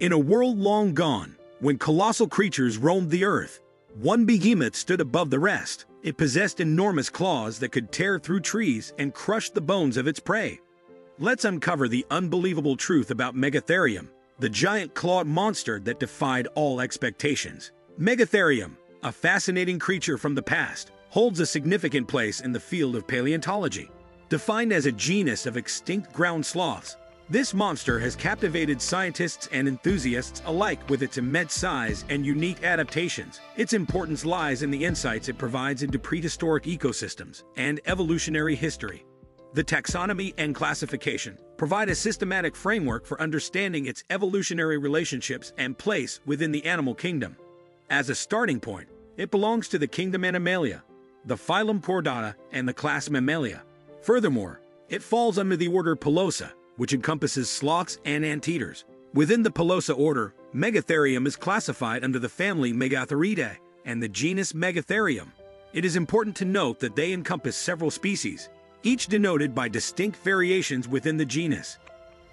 In a world long gone, when colossal creatures roamed the earth, one behemoth stood above the rest. It possessed enormous claws that could tear through trees and crush the bones of its prey. Let's uncover the unbelievable truth about Megatherium, the giant clawed monster that defied all expectations. Megatherium, a fascinating creature from the past, holds a significant place in the field of paleontology. Defined as a genus of extinct ground sloths, this monster has captivated scientists and enthusiasts alike with its immense size and unique adaptations. Its importance lies in the insights it provides into prehistoric ecosystems and evolutionary history. The taxonomy and classification provide a systematic framework for understanding its evolutionary relationships and place within the animal kingdom. As a starting point, it belongs to the kingdom Animalia, the phylum Chordata, and the class Mammalia. Furthermore, it falls under the order Pilosa, which encompasses sloths and anteaters. Within the Pilosa order, Megatherium is classified under the family Megatheriidae and the genus Megatherium. It is important to note that they encompass several species, each denoted by distinct variations within the genus.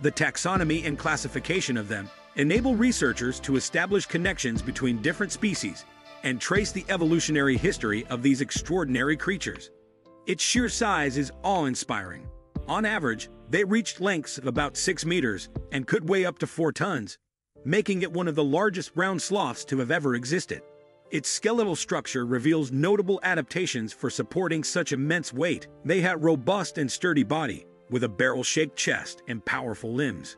The taxonomy and classification of them enable researchers to establish connections between different species and trace the evolutionary history of these extraordinary creatures. Its sheer size is awe-inspiring. On average, they reached lengths of about 6 meters and could weigh up to 4 tons, making it one of the largest ground sloths to have ever existed. Its skeletal structure reveals notable adaptations for supporting such immense weight. They had a robust and sturdy body, with a barrel-shaped chest and powerful limbs.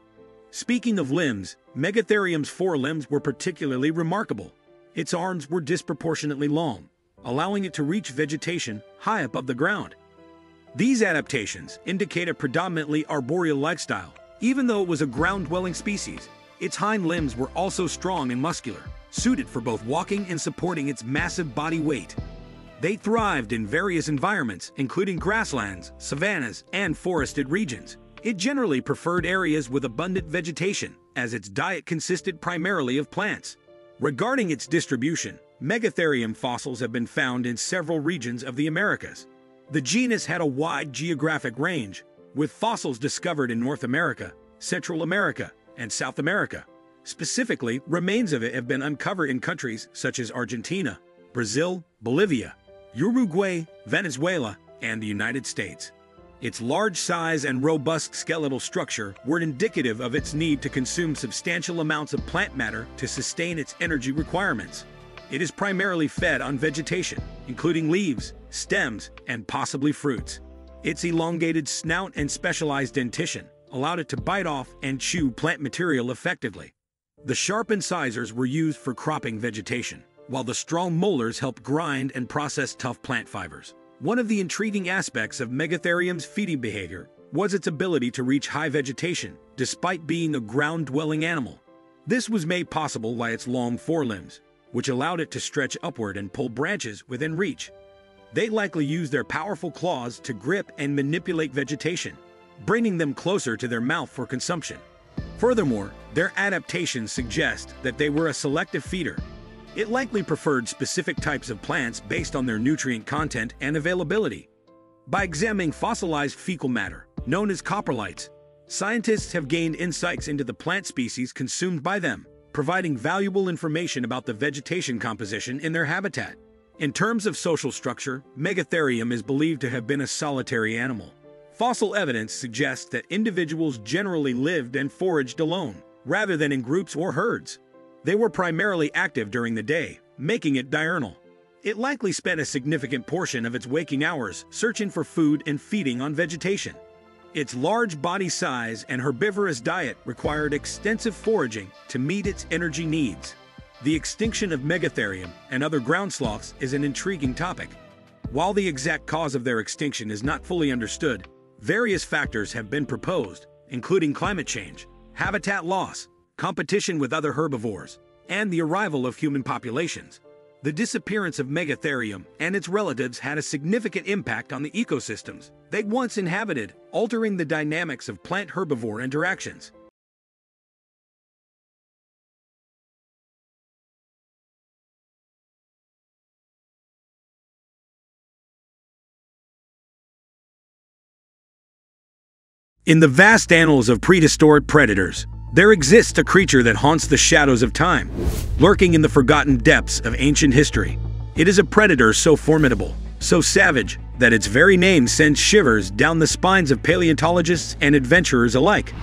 Speaking of limbs, Megatherium's forelimbs were particularly remarkable. Its arms were disproportionately long, allowing it to reach vegetation high above the ground. These adaptations indicate a predominantly arboreal lifestyle. Even though it was a ground-dwelling species, its hind limbs were also strong and muscular, suited for both walking and supporting its massive body weight. They thrived in various environments, including grasslands, savannas, and forested regions. It generally preferred areas with abundant vegetation, as its diet consisted primarily of plants. Regarding its distribution, Megatherium fossils have been found in several regions of the Americas. The genus had a wide geographic range, with fossils discovered in North America, Central America, and South America. Specifically, remains of it have been uncovered in countries such as Argentina, Brazil, Bolivia, Uruguay, Venezuela, and the United States. Its large size and robust skeletal structure were indicative of its need to consume substantial amounts of plant matter to sustain its energy requirements. It is primarily fed on vegetation, including leaves, stems, and possibly fruits. Its elongated snout and specialized dentition allowed it to bite off and chew plant material effectively. The sharp incisors were used for cropping vegetation, while the strong molars helped grind and process tough plant fibers. One of the intriguing aspects of Megatherium's feeding behavior was its ability to reach high vegetation, despite being a ground-dwelling animal. This was made possible by its long forelimbs, which allowed it to stretch upward and pull branches within reach. They likely used their powerful claws to grip and manipulate vegetation, bringing them closer to their mouth for consumption. Furthermore, their adaptations suggest that they were a selective feeder. It likely preferred specific types of plants based on their nutrient content and availability. By examining fossilized fecal matter, known as coprolites, scientists have gained insights into the plant species consumed by them providing valuable information about the vegetation composition in their habitat. In terms of social structure, Megatherium is believed to have been a solitary animal. Fossil evidence suggests that individuals generally lived and foraged alone, rather than in groups or herds. They were primarily active during the day, making it diurnal. It likely spent a significant portion of its waking hours searching for food and feeding on vegetation. Its large body size and herbivorous diet required extensive foraging to meet its energy needs. The extinction of Megatherium and other ground sloths is an intriguing topic. While the exact cause of their extinction is not fully understood, various factors have been proposed, including climate change, habitat loss, competition with other herbivores, and the arrival of human populations. The disappearance of Megatherium and its relatives had a significant impact on the ecosystems they once inhabited, altering the dynamics of plant-herbivore interactions. In the vast annals of prehistoric predators, There exists a creature that haunts the shadows of time, lurking in the forgotten depths of ancient history. It is a predator so formidable, so savage, that its very name sends shivers down the spines of paleontologists and adventurers alike.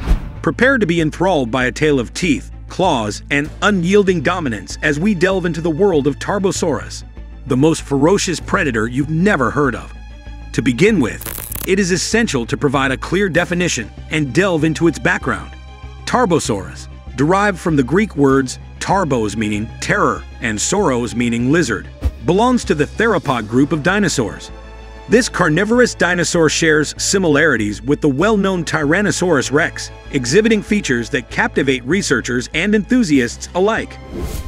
Prepare to be enthralled by a tale of teeth, claws, and unyielding dominance as we delve into the world of Tarbosaurus, the most ferocious predator you've never heard of. To begin with, it is essential to provide a clear definition and delve into its background. Tarbosaurus, derived from the Greek words tarbos meaning terror and sauros meaning lizard, belongs to the theropod group of dinosaurs. This carnivorous dinosaur shares similarities with the well-known Tyrannosaurus rex, exhibiting features that captivate researchers and enthusiasts alike.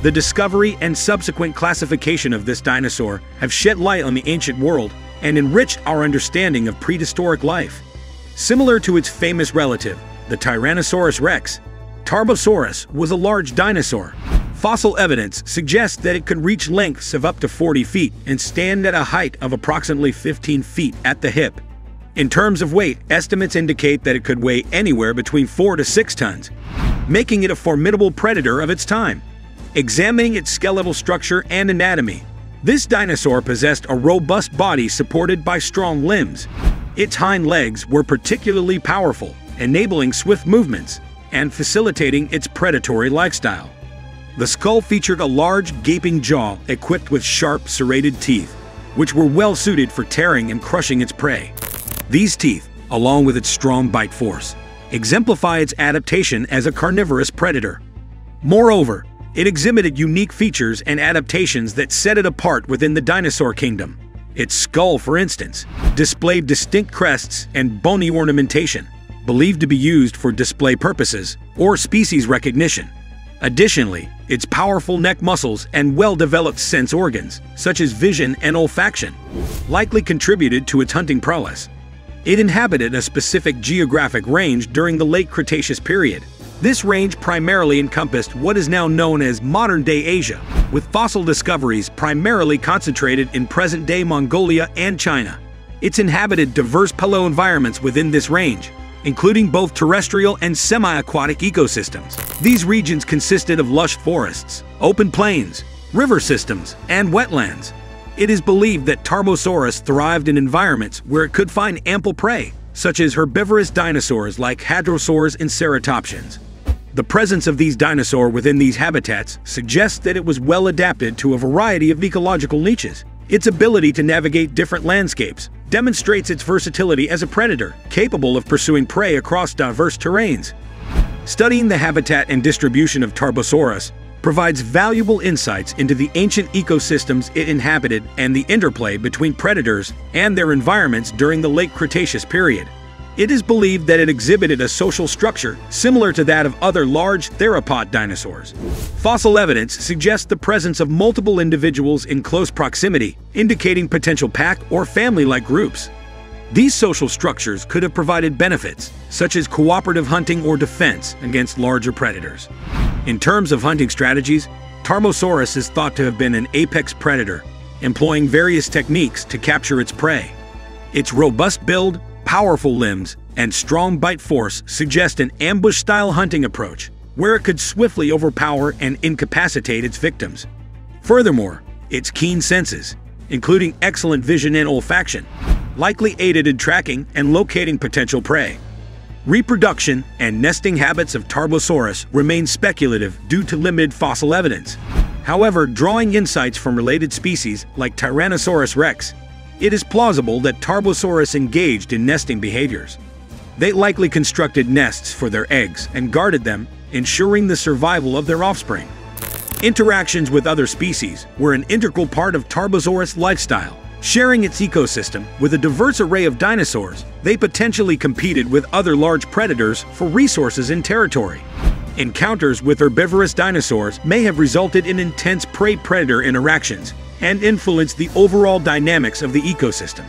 The discovery and subsequent classification of this dinosaur have shed light on the ancient world and enriched our understanding of prehistoric life. Similar to its famous relative, the Tyrannosaurus rex, Tarbosaurus was a large dinosaur. Fossil evidence suggests that it could reach lengths of up to 40 feet and stand at a height of approximately 15 feet at the hip. In terms of weight, estimates indicate that it could weigh anywhere between 4 to 6 tons, making it a formidable predator of its time. Examining its skeletal structure and anatomy, this dinosaur possessed a robust body supported by strong limbs. Its hind legs were particularly powerful, enabling swift movements and facilitating its predatory lifestyle. The skull featured a large, gaping jaw equipped with sharp, serrated teeth, which were well suited for tearing and crushing its prey. These teeth, along with its strong bite force, exemplify its adaptation as a carnivorous predator. Moreover, it exhibited unique features and adaptations that set it apart within the dinosaur kingdom. Its skull, for instance, displayed distinct crests and bony ornamentation, believed to be used for display purposes or species recognition. Additionally, its powerful neck muscles and well-developed sense organs, such as vision and olfaction, likely contributed to its hunting prowess. It inhabited a specific geographic range during the late Cretaceous period. This range primarily encompassed what is now known as modern-day Asia, with fossil discoveries primarily concentrated in present-day Mongolia and China. It's inhabited diverse paleo-environments within this range, including both terrestrial and semi-aquatic ecosystems. These regions consisted of lush forests, open plains, river systems, and wetlands. It is believed that Tarbosaurus thrived in environments where it could find ample prey, such as herbivorous dinosaurs like hadrosaurs and ceratopsians. The presence of these dinosaurs within these habitats suggests that it was well adapted to a variety of ecological niches. Its ability to navigate different landscapes demonstrates its versatility as a predator, capable of pursuing prey across diverse terrains. Studying the habitat and distribution of Tarbosaurus provides valuable insights into the ancient ecosystems it inhabited and the interplay between predators and their environments during the late Cretaceous period. It is believed that it exhibited a social structure similar to that of other large theropod dinosaurs. Fossil evidence suggests the presence of multiple individuals in close proximity, indicating potential pack or family-like groups. These social structures could have provided benefits, such as cooperative hunting or defense against larger predators. In terms of hunting strategies, Tarbosaurus is thought to have been an apex predator, employing various techniques to capture its prey. Its robust build, powerful limbs, and strong bite force suggest an ambush-style hunting approach, where it could swiftly overpower and incapacitate its victims. Furthermore, its keen senses, including excellent vision and olfaction, likely aided in tracking and locating potential prey. Reproduction and nesting habits of Tarbosaurus remain speculative due to limited fossil evidence. However, drawing insights from related species like Tyrannosaurus rex it is plausible that Tarbosaurus engaged in nesting behaviors. They likely constructed nests for their eggs and guarded them, ensuring the survival of their offspring. Interactions with other species were an integral part of Tarbosaurus' lifestyle. Sharing its ecosystem with a diverse array of dinosaurs, they potentially competed with other large predators for resources and territory. Encounters with herbivorous dinosaurs may have resulted in intense prey-predator interactions, and influence the overall dynamics of the ecosystem.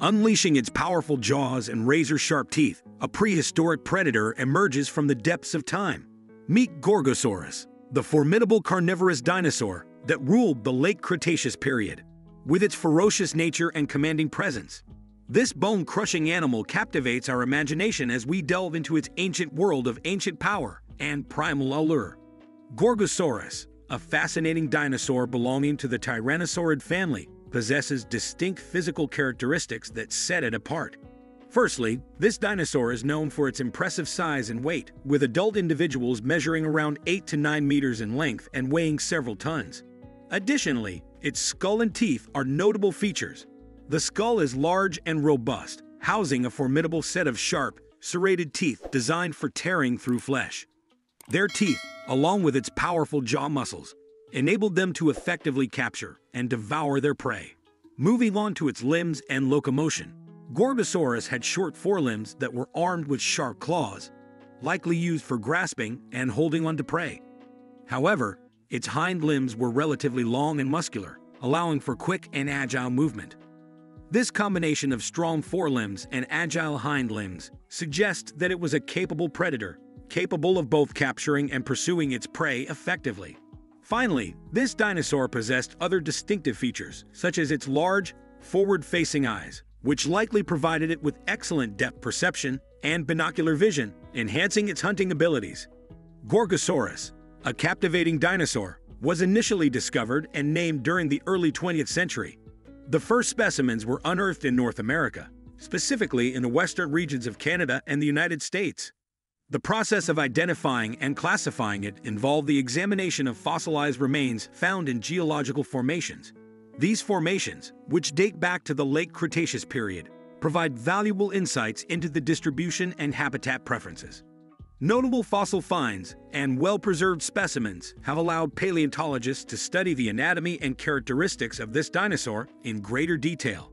Unleashing its powerful jaws and razor-sharp teeth, a prehistoric predator emerges from the depths of time. Meet Gorgosaurus, the formidable carnivorous dinosaur that ruled the late Cretaceous period. With its ferocious nature and commanding presence, this bone-crushing animal captivates our imagination as we delve into its ancient world of ancient power and primal allure. Gorgosaurus, a fascinating dinosaur belonging to the Tyrannosaurid family, possesses distinct physical characteristics that set it apart. Firstly, this dinosaur is known for its impressive size and weight, with adult individuals measuring around 8 to 9 meters in length and weighing several tons. Additionally, its skull and teeth are notable features. The skull is large and robust, housing a formidable set of sharp, serrated teeth designed for tearing through flesh. Their teeth, along with its powerful jaw muscles, enabled them to effectively capture and devour their prey. Moving on to its limbs and locomotion, Gorgosaurus had short forelimbs that were armed with sharp claws, likely used for grasping and holding onto prey. However, its hind limbs were relatively long and muscular, allowing for quick and agile movement. This combination of strong forelimbs and agile hind limbs suggests that it was a capable predator, capable of both capturing and pursuing its prey effectively. Finally, this dinosaur possessed other distinctive features, such as its large, forward-facing eyes, which likely provided it with excellent depth perception and binocular vision, enhancing its hunting abilities. Gorgosaurus, a captivating dinosaur, was initially discovered and named during the early 20th century. The first specimens were unearthed in North America, specifically in the western regions of Canada and the United States. The process of identifying and classifying it involved the examination of fossilized remains found in geological formations, these formations, which date back to the late Cretaceous period, provide valuable insights into the distribution and habitat preferences. Notable fossil finds and well-preserved specimens have allowed paleontologists to study the anatomy and characteristics of this dinosaur in greater detail.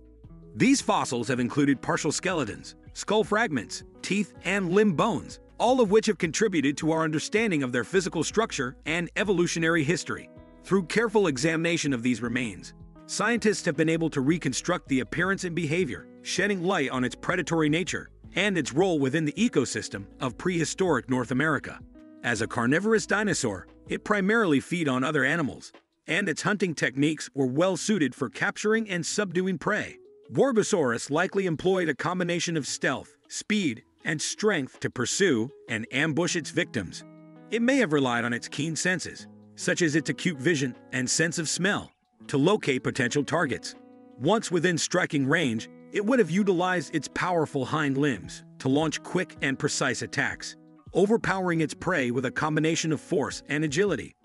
These fossils have included partial skeletons, skull fragments, teeth, and limb bones, all of which have contributed to our understanding of their physical structure and evolutionary history. Through careful examination of these remains, Scientists have been able to reconstruct the appearance and behavior, shedding light on its predatory nature and its role within the ecosystem of prehistoric North America. As a carnivorous dinosaur, it primarily feed on other animals, and its hunting techniques were well suited for capturing and subduing prey. Gorgosaurus likely employed a combination of stealth, speed, and strength to pursue and ambush its victims. It may have relied on its keen senses, such as its acute vision and sense of smell, to locate potential targets. Once within striking range, it would have utilized its powerful hind limbs to launch quick and precise attacks, overpowering its prey with a combination of force and agility.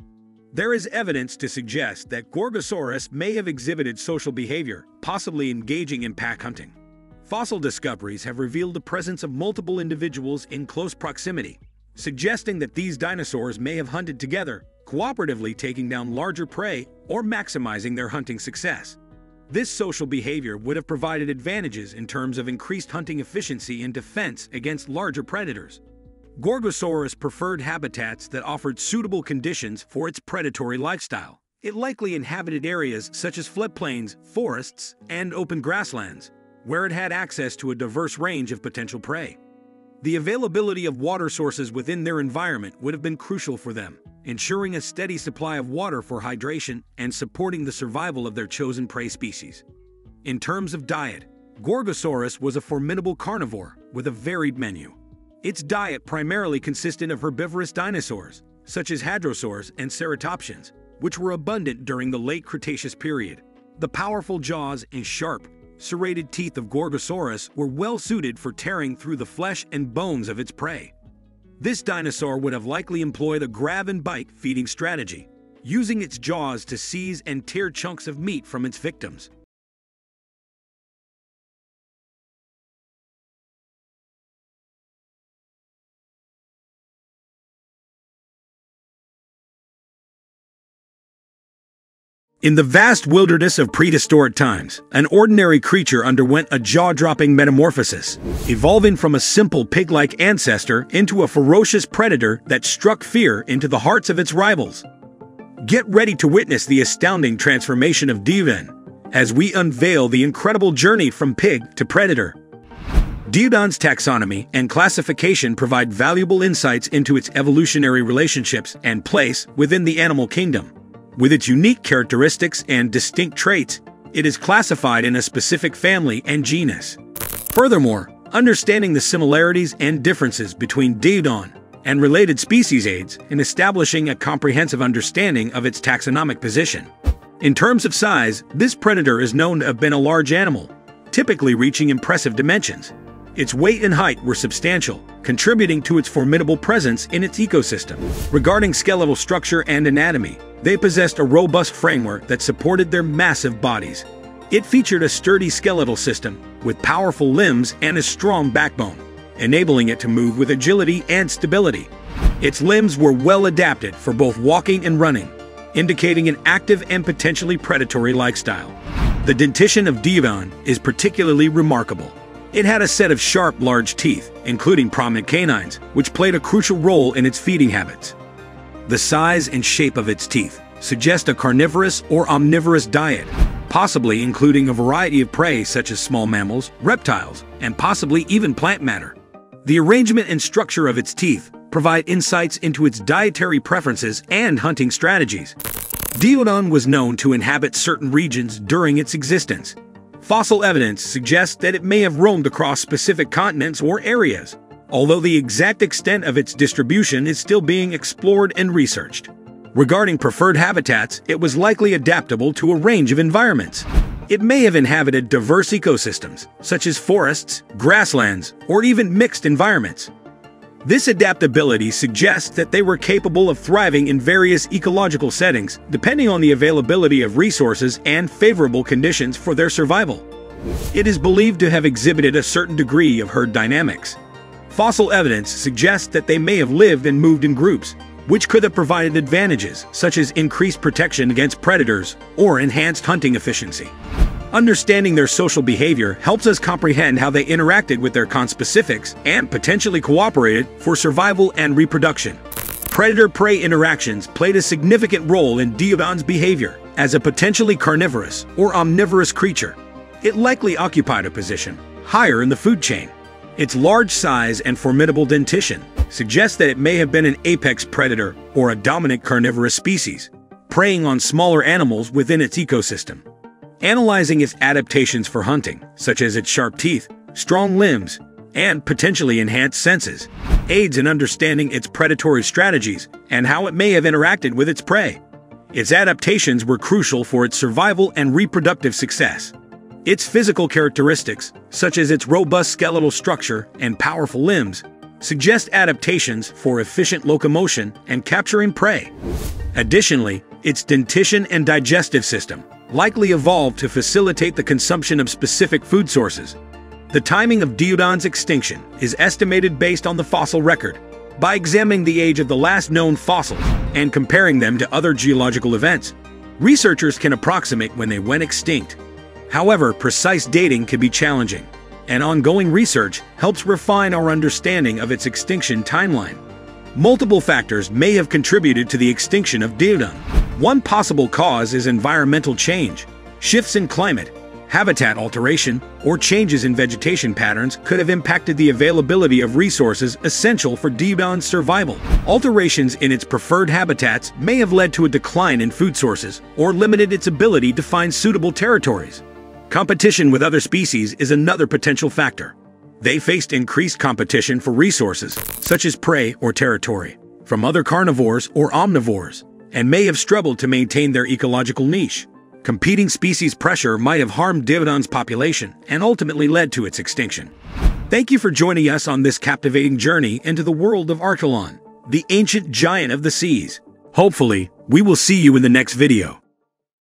There is evidence to suggest that Gorgosaurus may have exhibited social behavior, possibly engaging in pack hunting. Fossil discoveries have revealed the presence of multiple individuals in close proximity, suggesting that these dinosaurs may have hunted together cooperatively taking down larger prey or maximizing their hunting success. This social behavior would have provided advantages in terms of increased hunting efficiency and defense against larger predators. Gorgosaurus preferred habitats that offered suitable conditions for its predatory lifestyle. It likely inhabited areas such as floodplains, forests, and open grasslands, where it had access to a diverse range of potential prey. The availability of water sources within their environment would have been crucial for them, ensuring a steady supply of water for hydration and supporting the survival of their chosen prey species. In terms of diet, Gorgosaurus was a formidable carnivore with a varied menu. Its diet primarily consisted of herbivorous dinosaurs, such as hadrosaurs and ceratopsians, which were abundant during the late Cretaceous period. The powerful jaws and sharp, serrated teeth of Gorgosaurus were well suited for tearing through the flesh and bones of its prey. This dinosaur would have likely employed a grab and bite feeding strategy, using its jaws to seize and tear chunks of meat from its victims. In the vast wilderness of prehistoric times, an ordinary creature underwent a jaw-dropping metamorphosis, evolving from a simple pig-like ancestor into a ferocious predator that struck fear into the hearts of its rivals. Get ready to witness the astounding transformation of Divan as we unveil the incredible journey from pig to predator. Daeodon's taxonomy and classification provide valuable insights into its evolutionary relationships and place within the animal kingdom. With its unique characteristics and distinct traits, it is classified in a specific family and genus. Furthermore, understanding the similarities and differences between Daeodon and related species aids in establishing a comprehensive understanding of its taxonomic position. In terms of size, this predator is known to have been a large animal, typically reaching impressive dimensions. Its weight and height were substantial, contributing to its formidable presence in its ecosystem. Regarding skeletal structure and anatomy, they possessed a robust framework that supported their massive bodies. It featured a sturdy skeletal system with powerful limbs and a strong backbone, enabling it to move with agility and stability. Its limbs were well adapted for both walking and running, indicating an active and potentially predatory lifestyle. The dentition of Daeodon is particularly remarkable. It had a set of sharp, large teeth, including prominent canines, which played a crucial role in its feeding habits. The size and shape of its teeth suggest a carnivorous or omnivorous diet, possibly including a variety of prey such as small mammals, reptiles, and possibly even plant matter. The arrangement and structure of its teeth provide insights into its dietary preferences and hunting strategies. Daeodon was known to inhabit certain regions during its existence. Fossil evidence suggests that it may have roamed across specific continents or areas, although the exact extent of its distribution is still being explored and researched. Regarding preferred habitats, it was likely adaptable to a range of environments. It may have inhabited diverse ecosystems, such as forests, grasslands, or even mixed environments. This adaptability suggests that they were capable of thriving in various ecological settings, depending on the availability of resources and favorable conditions for their survival. It is believed to have exhibited a certain degree of herd dynamics. Fossil evidence suggests that they may have lived and moved in groups, which could have provided advantages such as increased protection against predators or enhanced hunting efficiency. Understanding their social behavior helps us comprehend how they interacted with their conspecifics and potentially cooperated for survival and reproduction. Predator-prey interactions played a significant role in Daeodon's behavior as a potentially carnivorous or omnivorous creature. It likely occupied a position higher in the food chain. Its large size and formidable dentition suggest that it may have been an apex predator or a dominant carnivorous species, preying on smaller animals within its ecosystem. Analyzing its adaptations for hunting, such as its sharp teeth, strong limbs, and potentially enhanced senses, aids in understanding its predatory strategies and how it may have interacted with its prey. Its adaptations were crucial for its survival and reproductive success. Its physical characteristics, such as its robust skeletal structure and powerful limbs, suggest adaptations for efficient locomotion and capturing prey. Additionally, its dentition and digestive system, likely evolved to facilitate the consumption of specific food sources. The timing of Daeodon's extinction is estimated based on the fossil record. By examining the age of the last known fossils and comparing them to other geological events, researchers can approximate when they went extinct. However, precise dating can be challenging, and ongoing research helps refine our understanding of its extinction timeline. Multiple factors may have contributed to the extinction of Daeodon. One possible cause is environmental change. Shifts in climate, habitat alteration, or changes in vegetation patterns could have impacted the availability of resources essential for Daeodon's survival. Alterations in its preferred habitats may have led to a decline in food sources or limited its ability to find suitable territories. Competition with other species is another potential factor. They faced increased competition for resources, such as prey or territory, from other carnivores or omnivores, and may have struggled to maintain their ecological niche. Competing species pressure might have harmed Daeodon's population and ultimately led to its extinction. Thank you for joining us on this captivating journey into the world of Archelon, the ancient giant of the seas. Hopefully, we will see you in the next video.